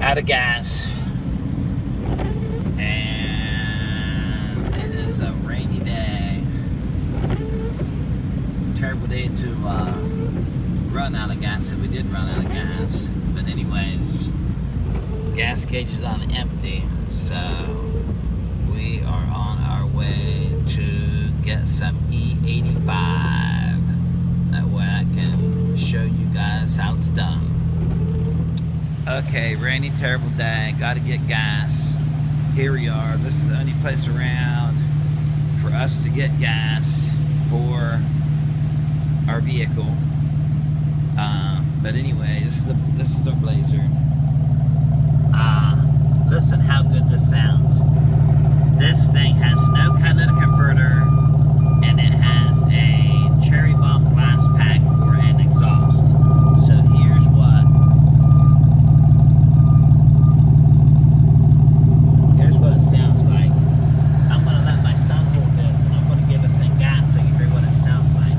out of gas. And it is a rainy day. Terrible day to uh, run out of gas if we did run out of gas. But anyways, gas gauge is on empty, so we are on our way to get some E85. That way I can show you guys how it's done. Okay, rainy, terrible day. Got to get gas. Here we are. This is the only place around for us to get gas for our vehicle. Uh, but anyway, this is the this is our Blazer. Uh, listen how good this sounds. This thing has no catalytic converter, and it has a cherry bomb glass pack for an exhaust. So here's what. Here's what it sounds like. I'm gonna let my son hold this, and I'm gonna give us some gas so you hear what it sounds like.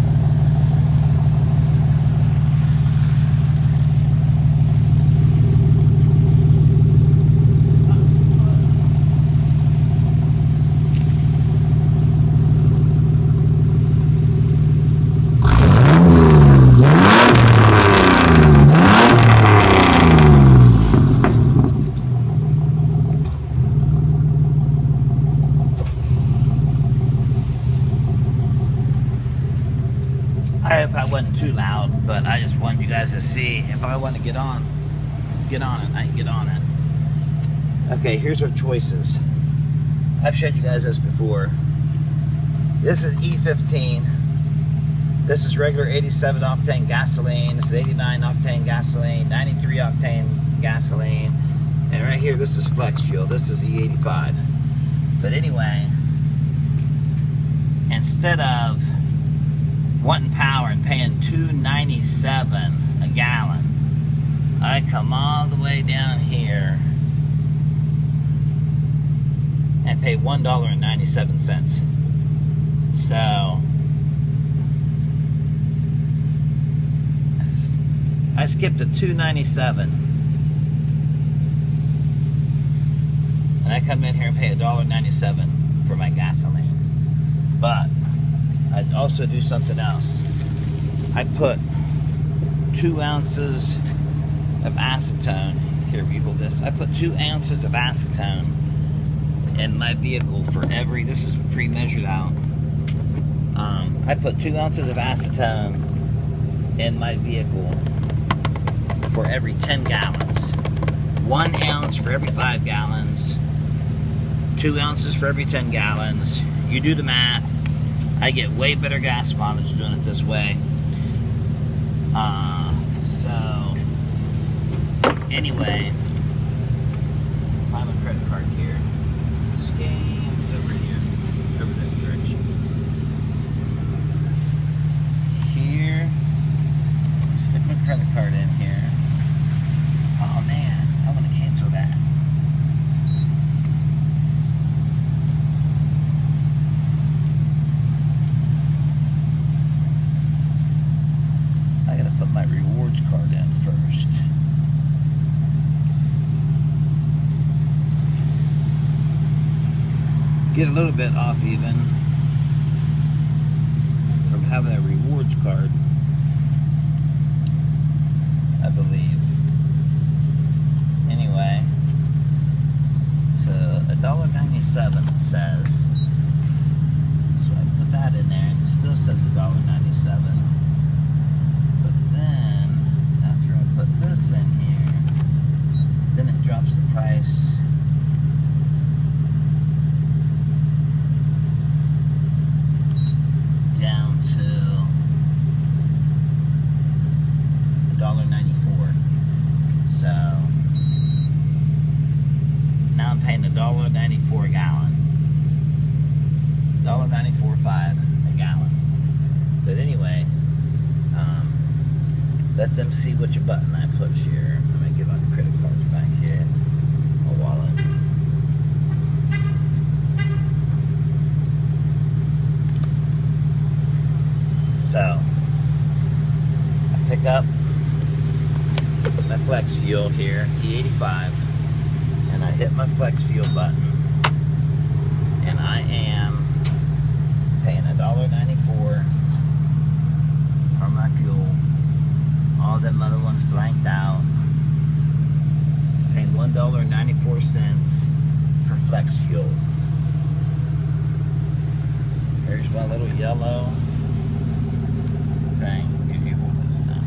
I hope I wasn't too loud, but I just wanted you guys to see if I want to get on, get on it, I can get on it. Okay, here's our choices. I've showed you guys this before. This is E15. This is regular 87 octane gasoline. This is 89 octane gasoline, 93 octane gasoline. And right here, this is flex fuel. This is E85. But anyway, instead of wanting power and paying 2.97 a gallon, I come all the way down here and pay one dollar and 97 cents. So I skipped to 2.97, and I come in here and pay a dollar 97 for my gasoline. But I'd also do something else. I put two ounces of acetone. Here, you hold this. I put two ounces of acetone in my vehicle for every. This is pre-measured out. Um, I put two ounces of acetone in my vehicle for every 10 gallons. One ounce for every five gallons. Two ounces for every 10 gallons. You do the math. I get way better gas mileage doing it this way. So, anyway, find my credit card here. Scan over here, over this direction. Here, stick my credit card in here. Oh man, I want to cancel that. I gotta put my rewards card in first. Get a little bit off even from having a rewards card. I believe. Anyway, so a dollar ninety-seven says. So I put that in there, and it still says a dollar ninety-seven. But then, after I put this in here, then it drops the price. Down to $1.94. So now Paying $1.94 a gallon. $1.94.5 a gallon. But anyway, um, let them see which button I push here. I'm gonna give my credit cards back here. My wallet. So I pick up my flex fuel here, E85. I hit my flex fuel button, and I am paying $1.94 for my fuel. All them other ones blanked out. Paying $1.94 for flex fuel. There's my little yellow thing. Here, you hold this now.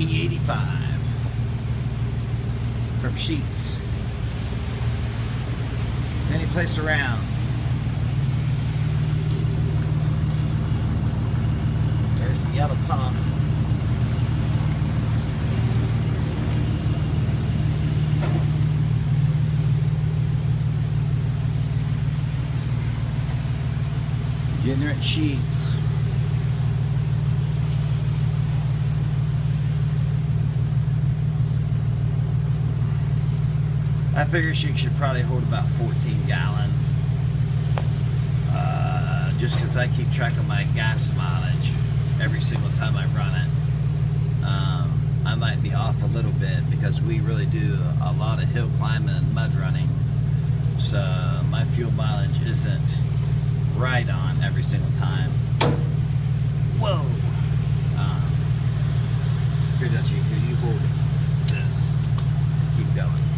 E85 from Sheetz. Any place around. There's the yellow pump. Getting there at Sheetz. I figure she should probably hold about 14 gallon. Uh, just because I keep track of my gas mileage every single time I run it. Um, I might be off a little bit because we really do a lot of hill climbing and mud running. So my fuel mileage isn't right on every single time. Whoa! Um, here, Dutchie, here, you hold this. Keep going.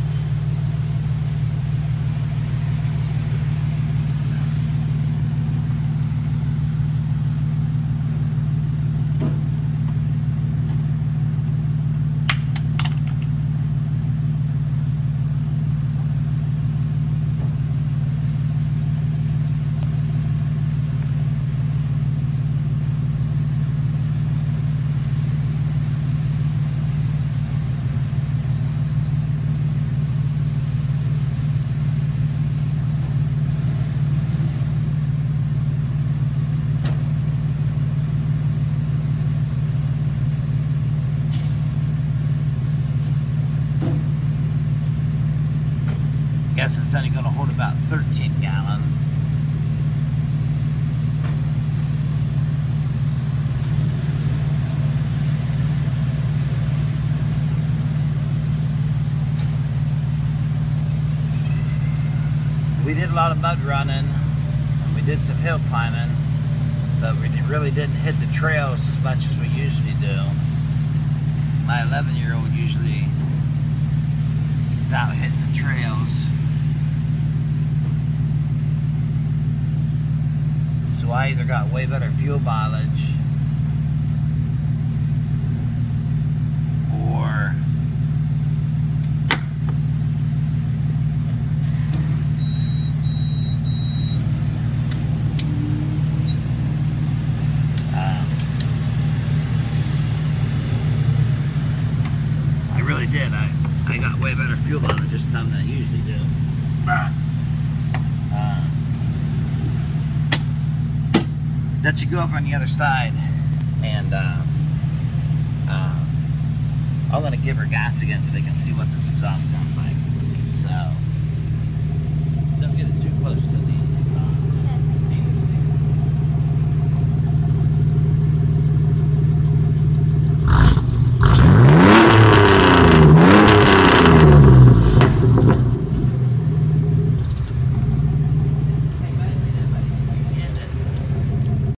Guess it's only going to hold about 13 gallon. We did a lot of mud running. and We did some hill climbing, but we really didn't hit the trails as much as we usually do. My 11 year old usually is out hitting the trails. So I either got way better fuel mileage front. Uh, that you go up on the other side and uh, uh, I'm going to give her gas again so they can see what this exhaust sounds like. So, don't get it too close to